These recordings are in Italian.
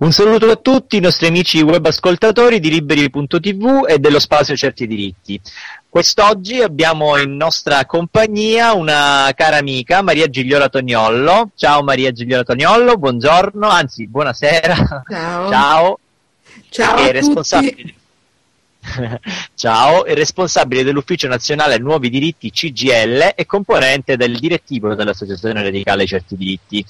Un saluto a tutti i nostri amici web ascoltatori di liberi.tv e dello spazio Certi Diritti. Quest'oggi abbiamo in nostra compagnia una cara amica, Maria Gigliola Toniollo. Ciao Maria Gigliola Toniollo, buongiorno, anzi buonasera. Ciao. Ciao. Ciao È responsabile-. Ciao, è responsabile dell'Ufficio Nazionale Nuovi Diritti CGL e componente del direttivo dell'Associazione Radicale Certi Diritti.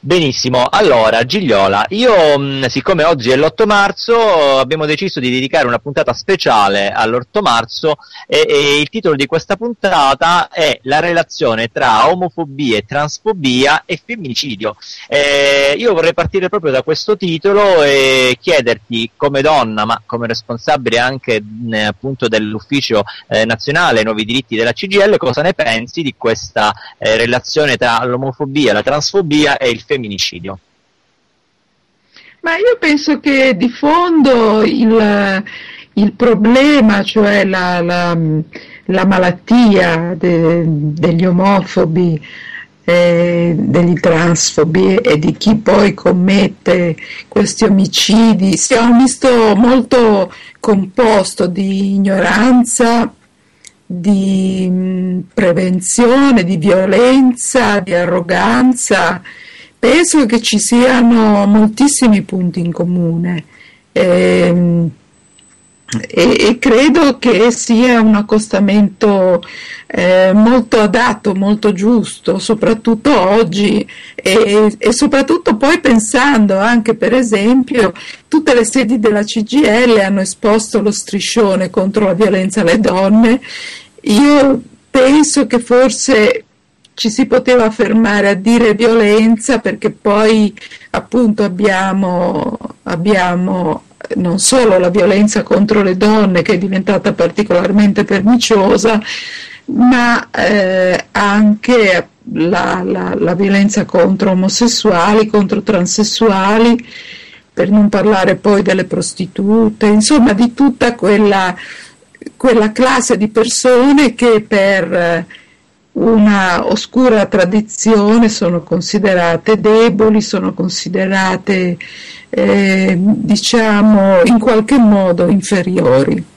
Benissimo, allora Gigliola, io mh, siccome oggi è l'8 marzo abbiamo deciso di dedicare una puntata speciale all'8 marzo e, e il titolo di questa puntata è La relazione tra omofobia e transfobia e femminicidio. Eh, io vorrei partire proprio da questo titolo e chiederti come donna, ma come responsabile anche mh, appunto dell'Ufficio eh, Nazionale Nuovi Diritti della CGL, cosa ne pensi di questa eh, relazione tra l'omofobia, la transfobia e il femminicidio? Ma io penso che di fondo il, il problema, cioè la, la- la malattia de- degli omofobi, eh, degli transfobi e di chi poi commette questi omicidi, sia un misto molto composto di ignoranza, di mh, prevenzione, di violenza, di arroganza. Penso che ci siano moltissimi punti in comune ehm, e, e credo che sia un accostamento eh, molto adatto, molto giusto, soprattutto oggi e, e soprattutto poi pensando anche per esempio tutte le sedi della CGL hanno esposto lo striscione contro la violenza alle donne. Io penso che forse ci si poteva fermare a dire violenza perché poi appunto abbiamo, abbiamo non solo la violenza contro le donne che è diventata particolarmente perniciosa, ma eh, anche la, la- la violenza contro omosessuali, contro transessuali, per non parlare poi delle prostitute, insomma di tutta quella, quella classe di persone che per una oscura tradizione sono considerate deboli, sono considerate eh, diciamo in qualche modo inferiori.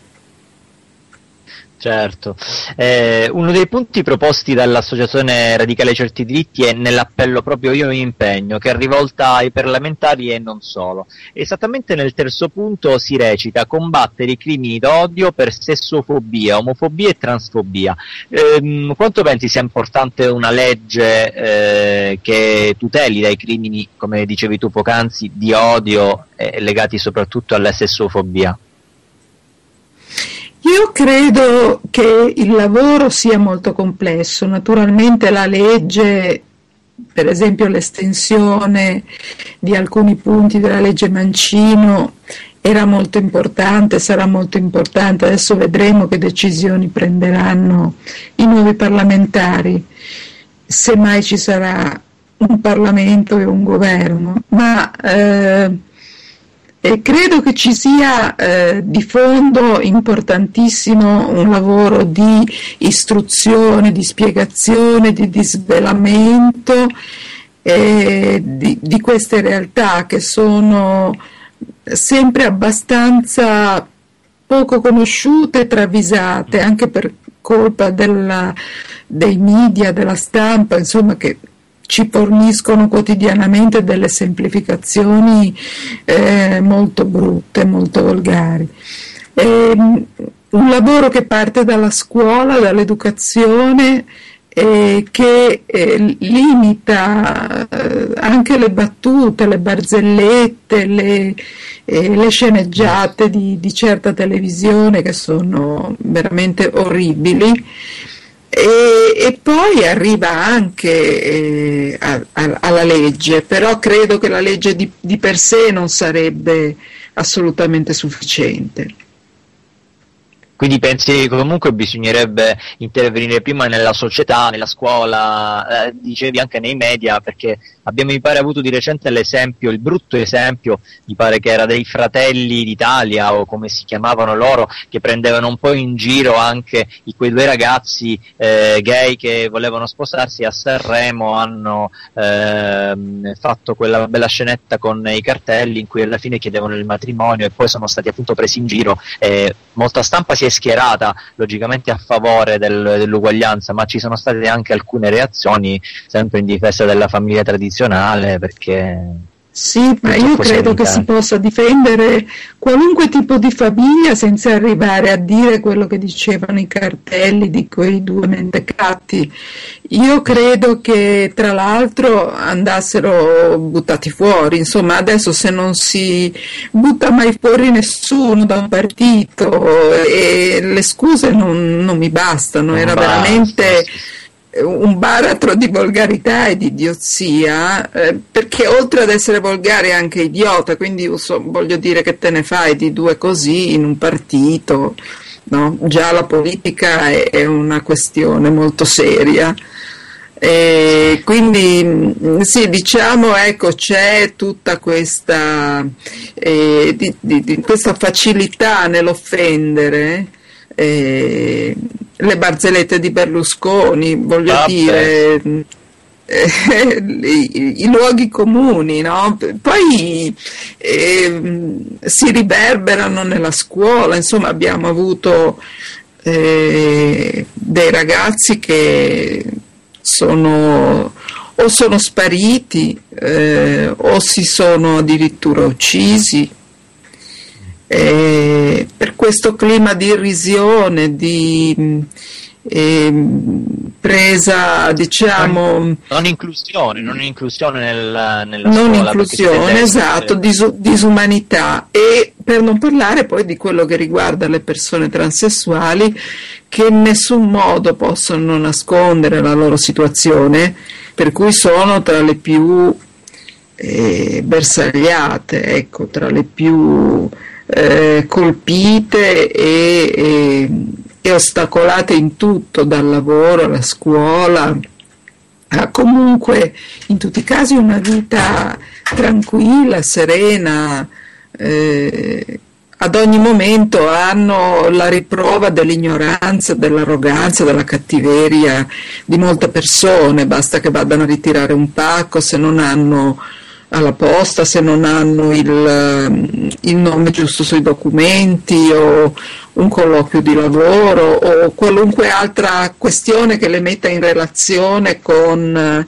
Certo, Eh, uno dei punti proposti dall'Associazione Radicale Certi Diritti è nell'appello proprio Io mi impegno, che è rivolta ai parlamentari e non solo. Esattamente nel terzo punto si recita combattere i crimini d'odio per sessofobia, omofobia e transfobia. Ehm, quanto pensi sia importante una legge eh, che tuteli dai crimini, come dicevi tu poc'anzi, di odio eh, legati soprattutto alla sessofobia? Io credo che il lavoro sia molto complesso, naturalmente la legge, per esempio l'estensione di alcuni punti della legge Mancino era molto importante, sarà molto importante, adesso vedremo che decisioni prenderanno i nuovi parlamentari, se mai ci sarà un Parlamento e un governo, ma eh, e credo che ci sia eh, di fondo importantissimo un lavoro di istruzione, di spiegazione, di disvelamento eh, di, di queste realtà che sono sempre abbastanza poco conosciute travisate, anche per colpa della- dei media, della stampa, insomma, che ci forniscono quotidianamente delle semplificazioni eh, molto brutte, molto volgari. Ehm, un lavoro che parte dalla scuola, dall'educazione, eh, che eh, limita eh, anche le battute, le barzellette, le, eh, le sceneggiate di, di certa televisione che sono veramente orribili. E, e poi arriva anche eh, a- a- alla legge, però credo che la legge di, di per sé non sarebbe assolutamente sufficiente. Quindi pensi che comunque bisognerebbe intervenire prima nella società, nella scuola, eh, dicevi anche nei media, perché abbiamo mi pare avuto di recente l'esempio, il brutto esempio, mi pare che era dei fratelli d'Italia o come si chiamavano loro, che prendevano un po' in giro anche i, quei due ragazzi eh, gay che volevano sposarsi a Sanremo, hanno eh, fatto quella bella scenetta con i cartelli in cui alla fine chiedevano il matrimonio e poi sono stati appunto presi in giro. molta stampa si è schierata logicamente a favore del, dell'uguaglianza, ma ci sono state anche alcune reazioni sempre in difesa della famiglia tradizionale perché sì, ma io credo che si possa difendere qualunque tipo di famiglia senza arrivare a dire quello che dicevano i cartelli di quei due mentecatti. Io credo che tra l'altro andassero buttati fuori, insomma adesso se non si butta mai fuori nessuno da un partito e le scuse non, non mi bastano, era veramente un baratro di volgarità e di idiozia, eh, perché oltre ad essere volgare è anche idiota, quindi so, voglio dire che te ne fai di due così in un partito, no? già la politica è, è una questione molto seria. E quindi mm, sì, diciamo, ecco, c'è tutta questa, eh, di, di, di questa facilità nell'offendere eh, le barzellette di Berlusconi, voglio Vabbè. dire, eh, i, i, luoghi comuni, no? poi eh, si riverberano nella scuola, insomma abbiamo avuto eh, dei ragazzi che sono o sono spariti eh, o si sono addirittura uccisi eh, per questo clima di irrisione, di eh, presa, diciamo... Non, non, inclusione, non inclusione nel, nella non scuola. inclusione, esatto, disu- disumanità e per non parlare poi di quello che riguarda le persone transessuali che in nessun modo possono nascondere la loro situazione, per cui sono tra le più eh, bersagliate, ecco, tra le più eh, colpite e, e, e, ostacolate in tutto, dal lavoro alla scuola, a comunque in tutti i casi una vita tranquilla, serena. Eh, ad ogni momento hanno la riprova dell'ignoranza, dell'arroganza, della cattiveria di molte persone, basta che vadano a ritirare un pacco se non hanno alla posta se non hanno il, il, nome giusto sui documenti o un colloquio di lavoro o qualunque altra questione che le metta in relazione con eh,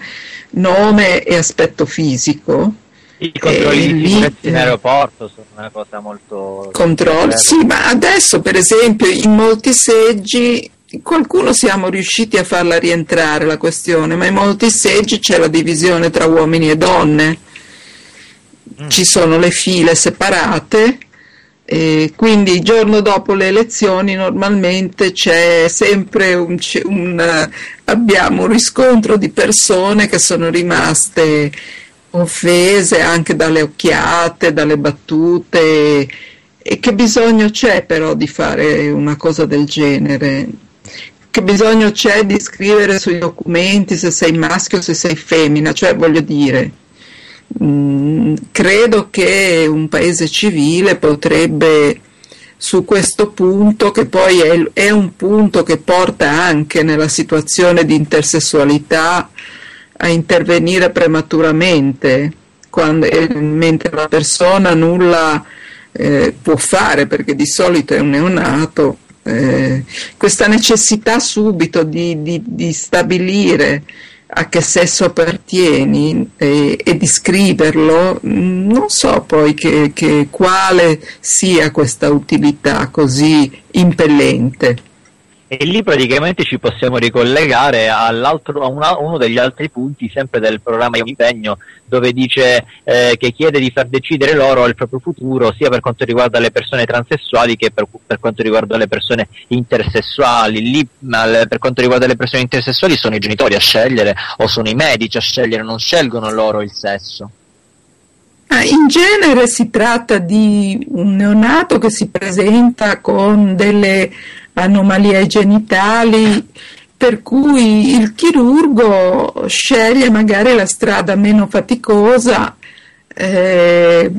nome e aspetto fisico. I controlli di sicurezza in aeroporto sono una cosa molto... Controlli, sì, ma adesso per esempio in molti seggi qualcuno siamo riusciti a farla rientrare la questione, ma in molti seggi c'è la divisione tra uomini e donne ci sono le file separate e quindi il giorno dopo le elezioni normalmente c'è sempre un, un, abbiamo un riscontro di persone che sono rimaste offese anche dalle occhiate, dalle battute e che bisogno c'è però di fare una cosa del genere? Che bisogno c'è di scrivere sui documenti se sei maschio o se sei femmina? Cioè voglio dire, Mm, credo che un paese civile potrebbe su questo punto, che poi è, è, un punto che porta anche nella situazione di intersessualità a intervenire prematuramente, quando, eh, mentre la persona nulla eh, può fare perché di solito è un neonato, eh, questa necessità subito di, di, di stabilire a che sesso appartieni e, e di scriverlo, non so poi che, che, quale sia questa utilità così impellente. E lì praticamente ci possiamo ricollegare a una, uno degli altri punti, sempre del programma Io impegno, dove dice eh, che chiede di far decidere loro il proprio futuro, sia per quanto riguarda le persone transessuali che per, per quanto riguarda le persone intersessuali. Lì, per quanto riguarda le persone intersessuali, sono i genitori a scegliere o sono i medici a scegliere, non scelgono loro il sesso. In genere si tratta di un neonato che si presenta con delle anomalie genitali per cui il chirurgo sceglie magari la strada meno faticosa eh,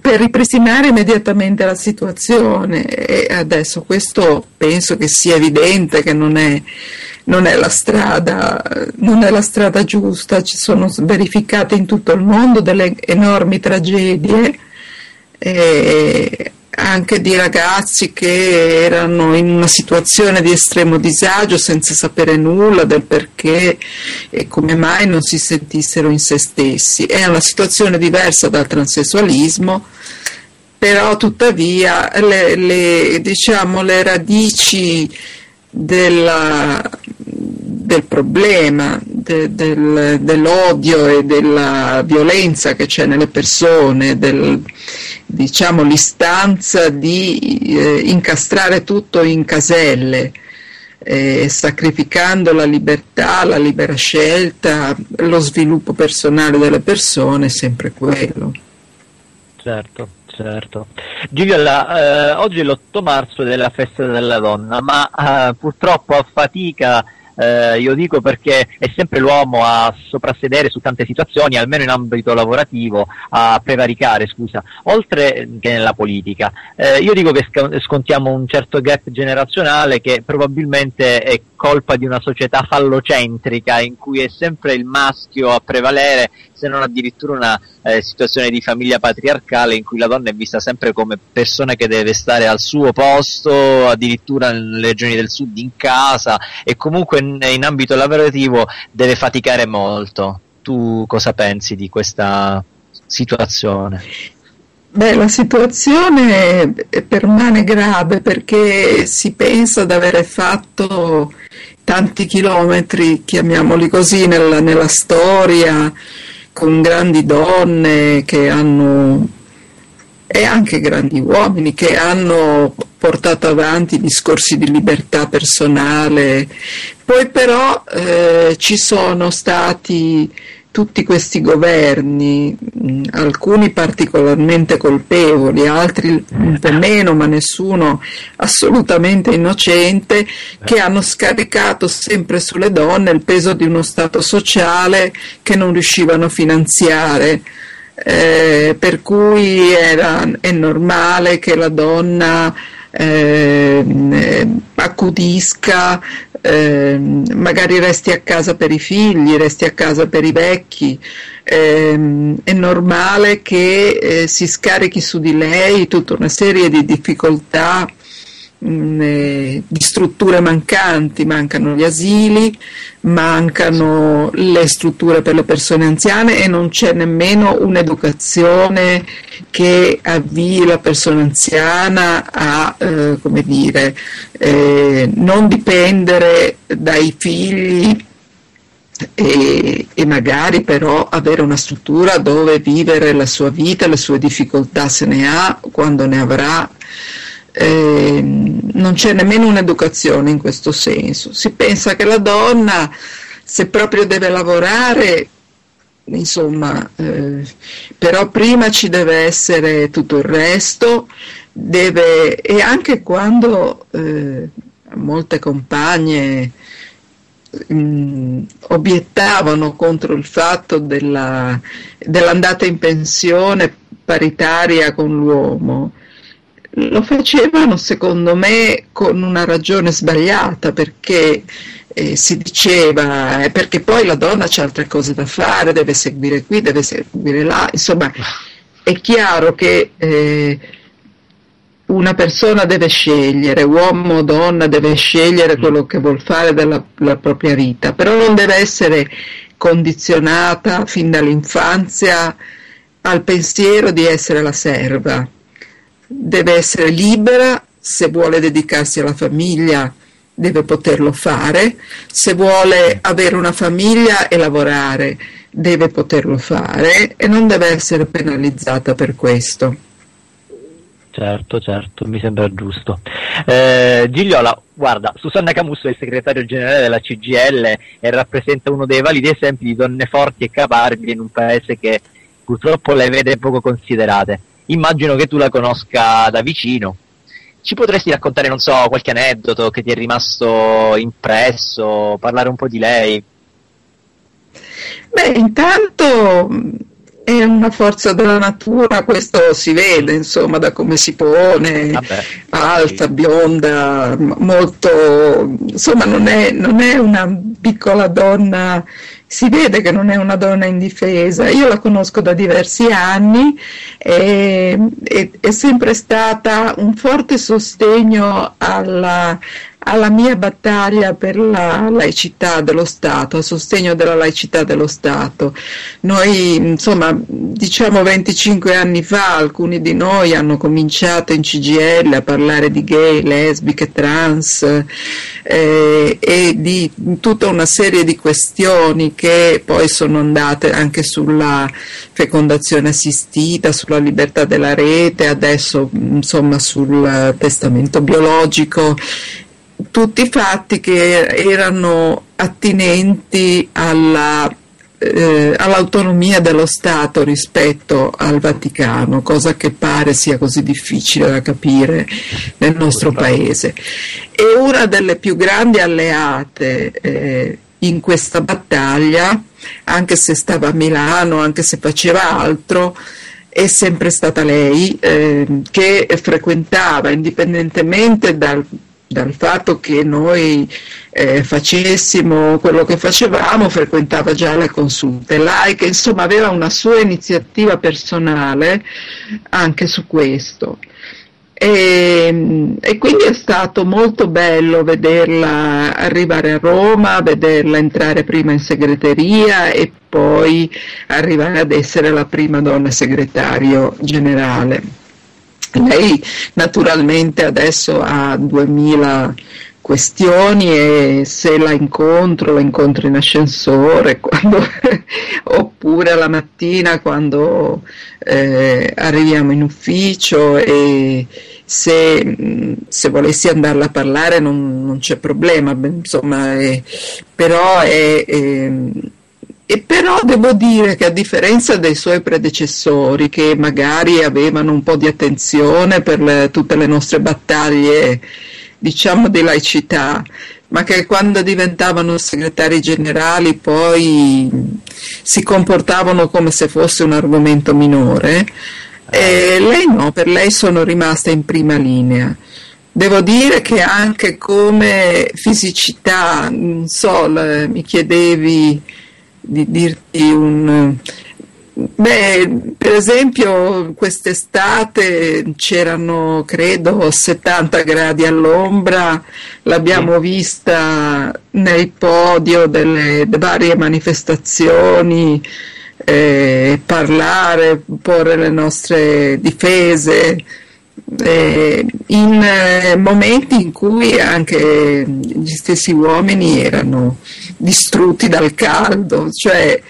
per ripristinare immediatamente la situazione e adesso questo penso che sia evidente che non è, non è, la, strada, non è la strada giusta, ci sono verificate in tutto il mondo delle enormi tragedie. E anche di ragazzi che erano in una situazione di estremo disagio senza sapere nulla del perché e come mai non si sentissero in se stessi. È una situazione diversa dal transessualismo, però tuttavia le, le, diciamo, le radici della, del problema, de, del, dell'odio e della violenza che c'è nelle persone, del, diciamo, l'istanza di eh, incastrare tutto in caselle, eh, sacrificando la libertà, la libera scelta, lo sviluppo personale delle persone, è sempre quello. Certo, certo. Giuliola, eh, oggi è l'8 marzo della festa della donna, ma eh, purtroppo a fatica eh, io dico perché è sempre l'uomo a soprassedere su tante situazioni, almeno in ambito lavorativo, a prevaricare, scusa, oltre che nella politica. Eh, io dico che scontiamo un certo gap generazionale che probabilmente è colpa di una società fallocentrica in cui è sempre il maschio a prevalere, se non addirittura una eh, situazione di famiglia patriarcale in cui la donna è vista sempre come persona che deve stare al suo posto, addirittura nelle regioni del sud in casa e comunque in, in ambito lavorativo deve faticare molto. Tu cosa pensi di questa situazione? Beh, la situazione permane grave perché si pensa di avere fatto tanti chilometri, chiamiamoli così, nella, nella storia, con grandi donne che hanno e anche grandi uomini che hanno portato avanti discorsi di libertà personale. Poi però eh, ci sono stati tutti questi governi, alcuni particolarmente colpevoli, altri un po' meno, ma nessuno assolutamente innocente, che hanno scaricato sempre sulle donne il peso di uno Stato sociale che non riuscivano a finanziare. Eh, per cui era, è normale che la donna eh, eh accudisca eh, magari resti a casa per i figli, resti a casa per i vecchi, eh, è normale che eh, si scarichi su di lei tutta una serie di difficoltà Mm, eh, di strutture mancanti, mancano gli asili, mancano le strutture per le persone anziane e non c'è nemmeno un'educazione che avvii la persona anziana a eh, come dire, eh, non dipendere dai figli e, e, magari però avere una struttura dove vivere la sua vita, le sue difficoltà se ne ha, quando ne avrà eh, non c'è nemmeno un'educazione in questo senso. Si pensa che la donna, se proprio deve lavorare, insomma, eh, però prima ci deve essere tutto il resto, deve, e anche quando eh, molte compagne mm, obiettavano contro il fatto della, dell'andata in pensione paritaria con l'uomo, lo facevano secondo me con una ragione sbagliata perché eh, si diceva eh, perché poi la donna c'ha altre cose da fare, deve seguire qui, deve seguire là, insomma è chiaro che eh, una persona deve scegliere, uomo o donna deve scegliere mm. quello che vuol fare della, della propria vita, però non deve essere condizionata fin dall'infanzia al pensiero di essere la serva deve essere libera, se vuole dedicarsi alla famiglia deve poterlo fare, se vuole avere una famiglia e lavorare deve poterlo fare e non deve essere penalizzata per questo. Certo, certo, mi sembra giusto. Eh, Gigliola, guarda, Susanna Camusso è il segretario generale della CGL e rappresenta uno dei validi esempi di donne forti e caparbili in un paese che purtroppo le vede poco considerate. Immagino che tu la conosca da vicino. Ci potresti raccontare, non so, qualche aneddoto che ti è rimasto impresso, parlare un po' di lei? Beh, intanto è una forza della natura, questo si vede insomma da come si pone, Vabbè, alta, sì. bionda, molto, insomma non è, non è una piccola donna si vede che non è una donna indifesa. Io la conosco da diversi anni e è sempre stata un forte sostegno alla, alla mia battaglia per la laicità dello Stato, a sostegno della laicità dello Stato. Noi, insomma, diciamo 25 anni fa, alcuni di noi hanno cominciato in CGL a parlare di gay, lesbiche, trans eh, e di tutta una serie di questioni che poi sono andate anche sulla fecondazione assistita, sulla libertà della rete, adesso insomma sul testamento biologico tutti fatti che erano attinenti alla, eh, all'autonomia dello Stato rispetto al Vaticano, cosa che pare sia così difficile da capire nel nostro paese. E una delle più grandi alleate eh, in questa battaglia, anche se stava a Milano, anche se faceva altro, è sempre stata lei eh, che frequentava indipendentemente dal dal fatto che noi eh, facessimo quello che facevamo, frequentava già le consulte laiche, insomma aveva una sua iniziativa personale anche su questo. E, e, quindi è stato molto bello vederla arrivare a Roma, vederla entrare prima in segreteria e poi arrivare ad essere la prima donna segretario generale. Lei naturalmente adesso ha 2000 questioni e se la incontro, la incontro in ascensore quando, oppure alla mattina quando eh, arriviamo in ufficio e se, se, volessi andarla a parlare non, non c'è problema, insomma, eh, però è, è e però devo dire che a differenza dei suoi predecessori, che magari avevano un po' di attenzione per le, tutte le nostre battaglie, diciamo di laicità, ma che quando diventavano segretari generali poi si comportavano come se fosse un argomento minore, e lei no, per lei sono rimasta in prima linea. Devo dire che anche come fisicità, non so, mi chiedevi di dirti un... Beh, per esempio quest'estate c'erano credo 70 gradi all'ombra, l'abbiamo vista nel podio delle, delle varie manifestazioni, eh, parlare, porre le nostre difese, eh, in eh, momenti in cui anche gli stessi uomini erano distrutti dal caldo, cioè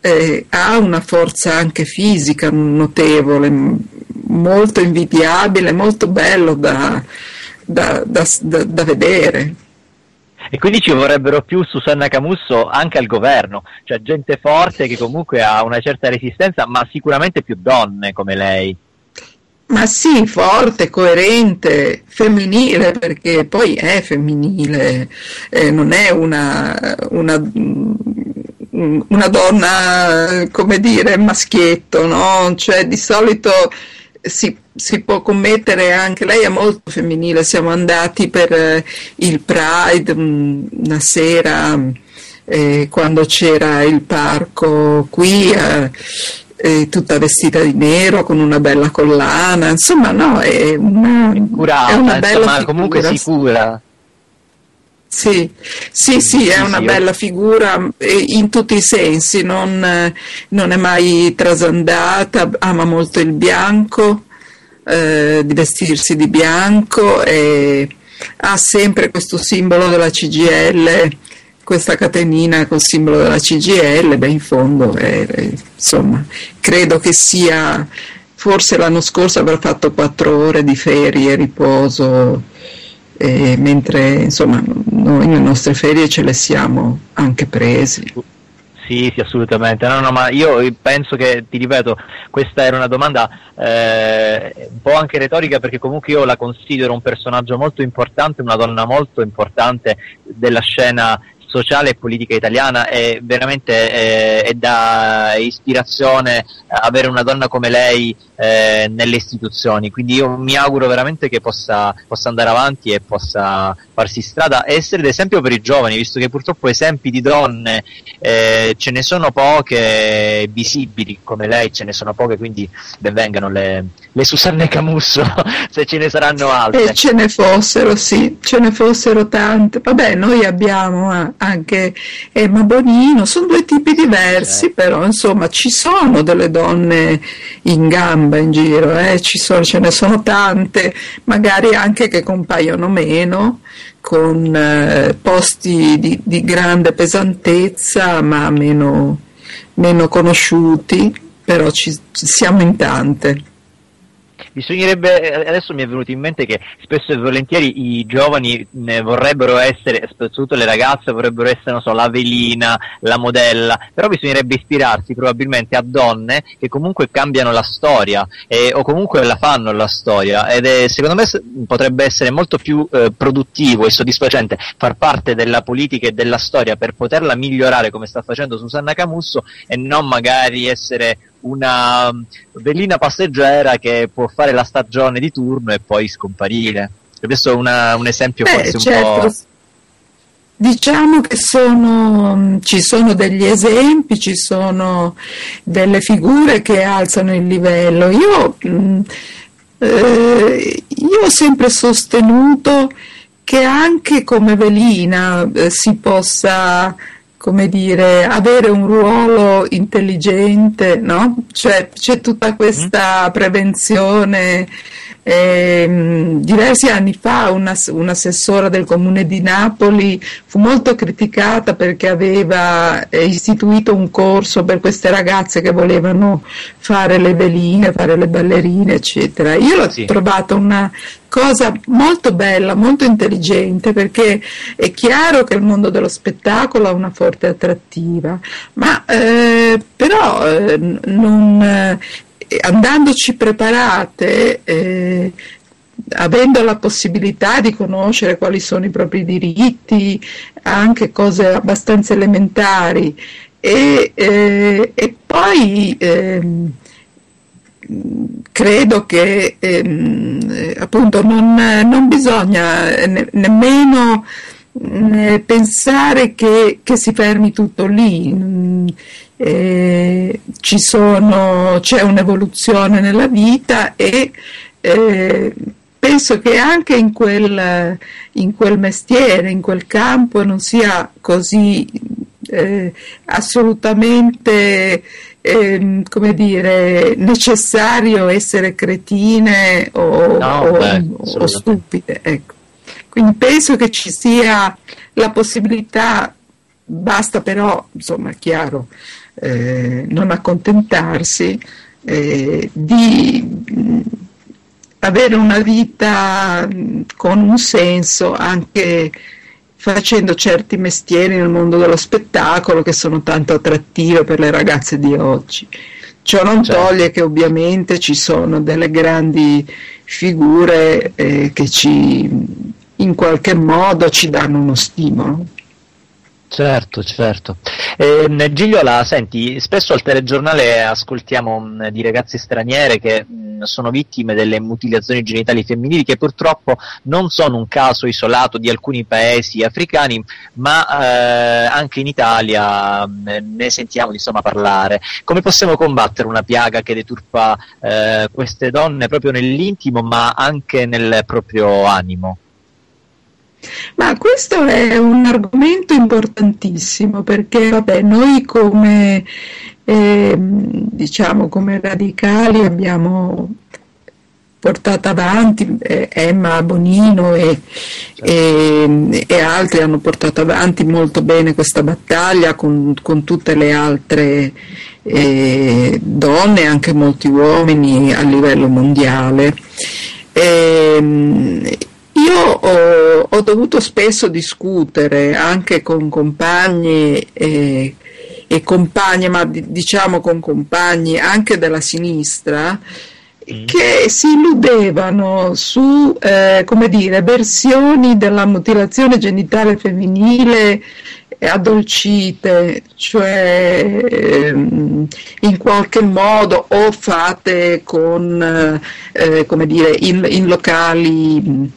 eh, ha una forza anche fisica notevole, molto invidiabile, molto bello da, da, da, da vedere. E quindi ci vorrebbero più Susanna Camusso anche al governo, cioè gente forte che comunque ha una certa resistenza, ma sicuramente più donne come lei. Ma sì, forte, coerente, femminile, perché poi è femminile, eh, non è una, una, una, donna, come dire, maschietto, no? Cioè di solito si, si, può commettere anche, lei è molto femminile, siamo andati per eh, il Pride una sera eh, quando c'era il parco qui. Eh, tutta vestita di nero con una bella collana, insomma no, è una, Curata, è una bella insomma, comunque sicura. Sì, sì, sì, è una bella figura in tutti i sensi, non, non è mai trasandata, ama molto il bianco, eh, di vestirsi di bianco e ha sempre questo simbolo della CGL questa catenina col simbolo della CGL, beh in fondo è, insomma, credo che sia, forse l'anno scorso avrà fatto quattro ore di ferie, riposo, eh, mentre insomma noi le nostre ferie ce le siamo anche prese. Sì, sì, assolutamente. No, no, ma io penso che, ti ripeto, questa era una domanda eh, un po' anche retorica perché comunque io la considero un personaggio molto importante, una donna molto importante della scena sociale e politica italiana. È veramente è, è da ispirazione avere una donna come lei eh, nelle istituzioni. Quindi io mi auguro veramente che possa, possa, andare avanti e possa farsi strada e essere d'esempio per i giovani visto che purtroppo esempi di donne eh, ce ne sono poche visibili come lei ce ne sono poche quindi benvengano le, le Susanne Camusso se ce ne saranno altre. e ce ne fossero sì ce ne fossero tante. Vabbè noi abbiamo eh, anche Emma Bonino, sono due tipi diversi, eh. però insomma ci sono delle donne in gamba in giro, eh? sono, ce ne sono tante, magari anche che compaiono meno, con eh, posti di, di, grande pesantezza ma meno, meno conosciuti, però ci, siamo in tante bisognerebbe, eh, adesso mi è venuto in mente che spesso e volentieri i giovani vorrebbero essere, soprattutto le ragazze vorrebbero essere, non so, la velina, la modella, però bisognerebbe ispirarsi probabilmente a donne che comunque cambiano la storia eh, o comunque la fanno la storia ed è, secondo me potrebbe essere molto più eh, produttivo e soddisfacente far parte della politica e della storia per poterla migliorare come sta facendo Susanna Camusso e non magari essere una velina passeggera che può fare la stagione di turno e poi scomparire. Questo è una, un esempio Beh, forse certo. un po'. Diciamo che sono, ci sono degli esempi, ci sono delle figure che alzano il livello. Io, mm, eh, io ho sempre sostenuto che anche come velina eh, si possa come dire, avere un ruolo intelligente, no? Cioè c'è tutta questa mm. prevenzione eh, diversi anni fa una, un'assessora del comune di Napoli fu molto criticata perché aveva eh, istituito un corso per queste ragazze che volevano fare le veline, fare le ballerine, eccetera. Io l'ho sì. trovata una cosa molto bella, molto intelligente perché è chiaro che il mondo dello spettacolo ha una forte attrattiva, ma eh, però eh, non, andandoci preparate, eh, avendo la possibilità di conoscere quali sono i propri diritti, anche cose abbastanza elementari, e, eh, e poi ehm, credo che ehm, appunto non, non bisogna ne, nemmeno eh, pensare che, che, si fermi tutto lì eh, sono, c'è un'evoluzione nella vita e eh, penso che anche in quel, in quel, mestiere, in quel campo non sia così eh, assolutamente eh, come dire, necessario essere cretine o, no, beh, o stupide. Ecco. Quindi penso che ci sia la possibilità, basta però, insomma, chiaro, eh, non accontentarsi, eh, di mh, avere una vita mh, con un senso anche facendo certi mestieri nel mondo dello spettacolo che sono tanto attrattive per le ragazze di oggi. Ciò non certo. toglie che ovviamente ci sono delle grandi figure eh, che ci in qualche modo ci danno uno stimolo. Certo, certo. Eh, Gigliola, senti, spesso al telegiornale ascoltiamo mh, mm, di ragazze straniere che mh, mm, sono vittime delle mutilazioni genitali femminili che purtroppo non sono un caso isolato di alcuni paesi africani, ma eh, anche in Italia mh, mm, ne sentiamo insomma parlare. Come possiamo combattere una piaga che deturpa eh, queste donne proprio nell'intimo ma anche nel proprio animo? Ma questo è un argomento importantissimo perché vabbè, noi come, eh, diciamo, come radicali abbiamo portato avanti, eh, Emma Bonino e, e, e, altri hanno portato avanti molto bene questa battaglia con, con tutte le altre eh, donne, anche molti uomini a livello mondiale. E, ehm, io ho, ho, dovuto spesso discutere anche con compagni eh, e compagne, ma diciamo con compagni anche della sinistra, mm. che si illudevano su eh, come dire, versioni della mutilazione genitale femminile addolcite, cioè ehm, in qualche modo o fate con, eh, come dire, in, in locali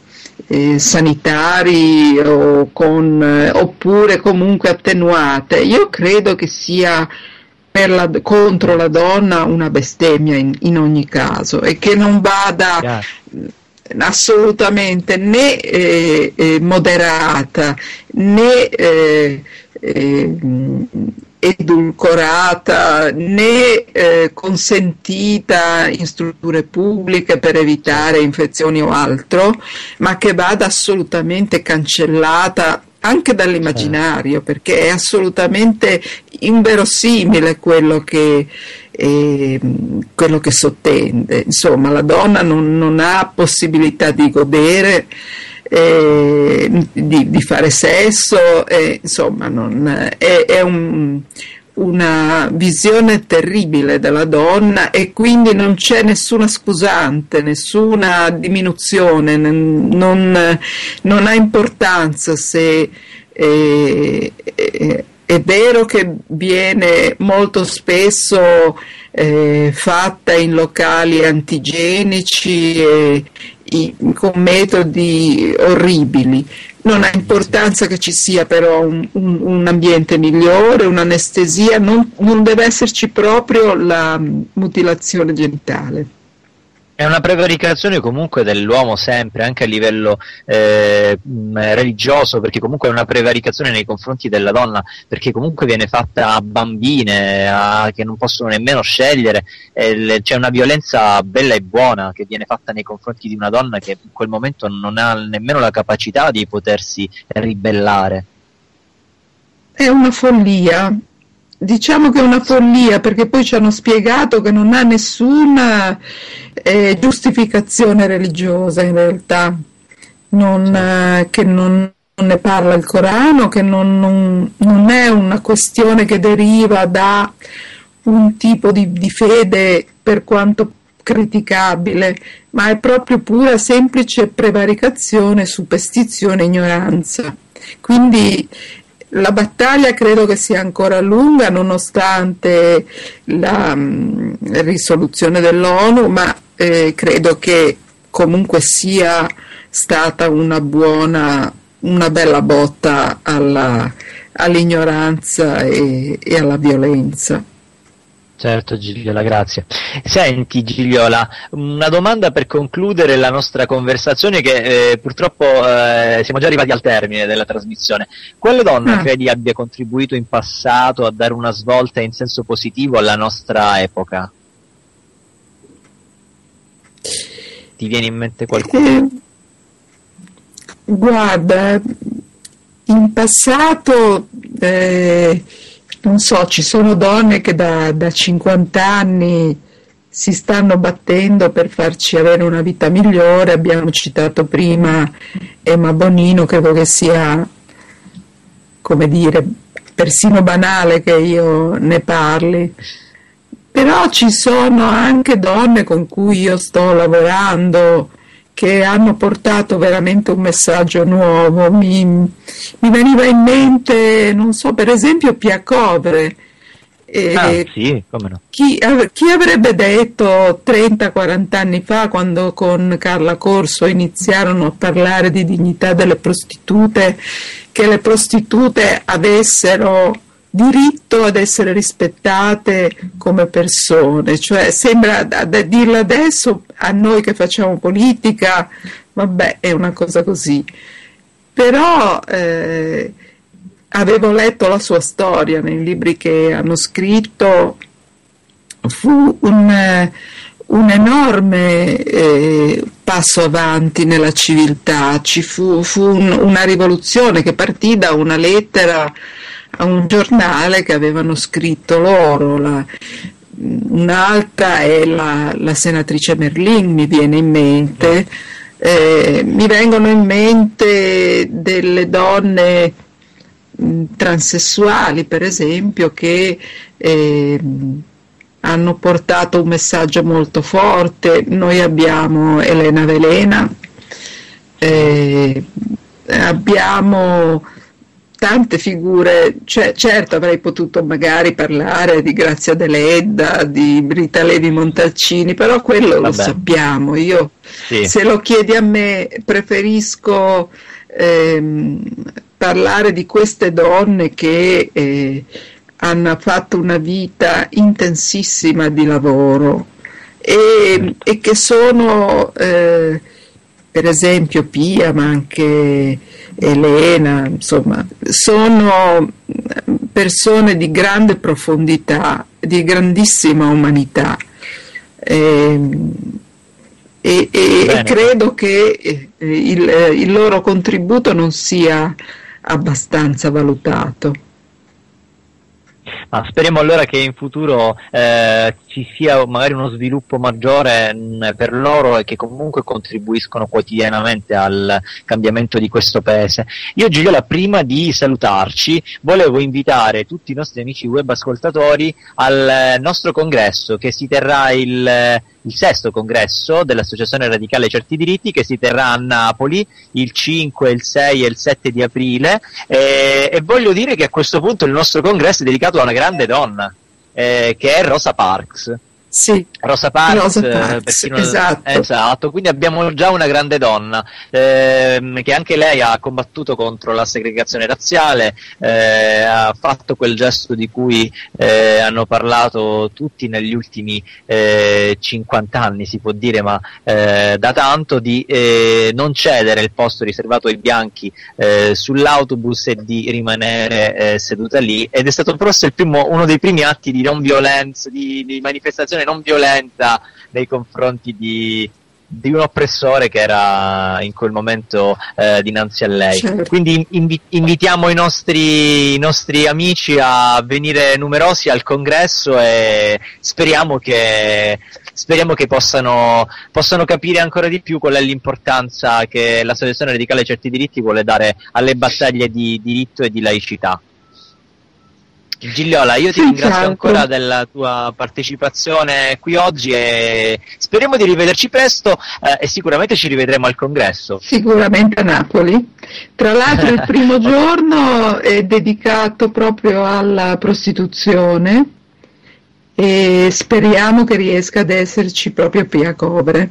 eh, sanitari o con, eh, oppure comunque attenuate. Io credo che sia la, contro la donna una bestemmia in, in, ogni caso e che non vada yeah. assolutamente né eh, eh moderata né edulcorata né eh, consentita in strutture pubbliche per evitare infezioni o altro, ma che vada assolutamente cancellata anche dall'immaginario, certo. perché è assolutamente inverosimile quello che, eh, quello che sottende. Insomma, la donna non, non ha possibilità di godere eh, di, di, fare sesso, eh, insomma non, è, è un, una visione terribile della donna e quindi non c'è nessuna scusante, nessuna diminuzione, non, non ha importanza se eh, eh, è vero che viene molto spesso eh, fatta in locali antigenici e, con metodi orribili. Non ha importanza che ci sia però un, un, un ambiente migliore, un'anestesia, non, non deve esserci proprio la mutilazione genitale. È una prevaricazione comunque dell'uomo sempre, anche a livello eh, religioso, perché comunque è una prevaricazione nei confronti della donna, perché comunque viene fatta a bambine a, che non possono nemmeno scegliere, eh, c'è una violenza bella e buona che viene fatta nei confronti di una donna che in quel momento non ha nemmeno la capacità di potersi ribellare. È una follia, diciamo che è una follia perché poi ci hanno spiegato che non ha nessuna eh, giustificazione religiosa in realtà, non, eh, che non, non, ne parla il Corano, che non, non, non, è una questione che deriva da un tipo di, di fede per quanto criticabile, ma è proprio pura semplice prevaricazione, superstizione, ignoranza. Quindi la battaglia credo che sia ancora lunga nonostante la mh, mm, risoluzione dell'ONU, ma eh, credo che comunque sia stata una buona, una bella botta alla, all'ignoranza e, e alla violenza. Certo Gigliola, grazie. Senti Gigliola, una domanda per concludere la nostra conversazione che eh, purtroppo eh, siamo già arrivati al termine della trasmissione. Quale donna ah. credi abbia contribuito in passato a dare una svolta in senso positivo alla nostra epoca? Ti viene in mente qualcuno? Eh, guarda, in passato... Eh, non so, ci sono donne che da, da 50 anni si stanno battendo per farci avere una vita migliore. Abbiamo citato prima Emma Bonino, credo che sia, come dire, persino banale che io ne parli. Però ci sono anche donne con cui io sto lavorando che hanno portato veramente un messaggio nuovo. Mi, mi veniva in mente, non so, per esempio Piacovre. Eh, ah, sì, no. chi, chi, avrebbe detto 30-40 anni fa, quando con Carla Corso iniziarono a parlare di dignità delle prostitute, che le prostitute avessero diritto ad essere rispettate come persone, cioè sembra da, da dirlo adesso a noi che facciamo politica, vabbè è una cosa così, però eh, avevo letto la sua storia nei libri che hanno scritto, fu un, un enorme eh, passo avanti nella civiltà, ci fu, fu un, una rivoluzione che partì da una lettera a un giornale che avevano scritto loro. La, un'altra è la, la, senatrice Merlin, mi viene in mente. Eh, mi vengono in mente delle donne transessuali, per esempio, che eh, hanno portato un messaggio molto forte. Noi abbiamo Elena Velena, eh, abbiamo tante figure, cioè, certo avrei potuto magari parlare di Grazia Deledda, di Rita Levi Montalcini, però quello Vabbè. lo sappiamo. Io sì. se lo chiedi a me preferisco ehm, parlare di queste donne che eh, hanno fatto una vita intensissima di lavoro e, certo. e che sono, eh, per esempio, Pia, ma anche Elena, insomma, sono persone di grande profondità, di grandissima umanità. Eh, e, e, e, credo che eh, il, il loro contributo non sia abbastanza valutato. Ma speriamo allora che in futuro eh, ci sia magari uno sviluppo maggiore mh, mm, per loro e che comunque contribuiscono quotidianamente al cambiamento di questo paese. Io Gigliola, prima di salutarci, volevo invitare tutti i nostri amici web ascoltatori al nostro congresso che si terrà il il sesto congresso dell'Associazione Radicale Certi Diritti che si terrà a Napoli il 5, il 6 e il 7 di aprile e, e voglio dire che a questo punto il nostro congresso è dedicato a una grande donna eh, che è Rosa Parks. Sì, Rosa Parks, Rosa Parks non... esatto. esatto. quindi abbiamo già una grande donna ehm, che anche lei ha combattuto contro la segregazione razziale, eh, ha fatto quel gesto di cui eh, hanno parlato tutti negli ultimi eh, 50 anni, si può dire, ma eh, da tanto, di eh, non cedere il posto riservato ai bianchi eh, sull'autobus e di rimanere seduta lì ed è stato forse primo, uno dei primi atti di non violenza, di, di manifestazione posizione non violenta nei confronti di, di un oppressore che era in quel momento eh, dinanzi a lei. Certo. Quindi invi- invitiamo i nostri, i nostri, amici a venire numerosi al congresso e speriamo che, speriamo che possano, possano, capire ancora di più qual è l'importanza che l'Associazione Radicale Certi Diritti vuole dare alle battaglie di diritto e di laicità. Gigliola, io ti sì, ringrazio certo. ancora della tua partecipazione qui oggi e speriamo di rivederci presto eh, e sicuramente ci rivedremo al congresso. Sicuramente a Napoli. Tra l'altro il primo giorno è dedicato proprio alla prostituzione e speriamo che riesca ad esserci proprio Pia Cobre.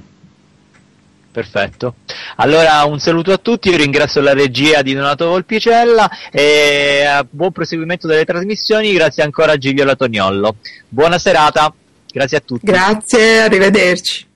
Perfetto. Allora un saluto a tutti, io ringrazio la regia di Donato Volpicella e eh, buon proseguimento delle trasmissioni, grazie ancora a Giglio Latoniollo. Buona serata, grazie a tutti. Grazie, arrivederci.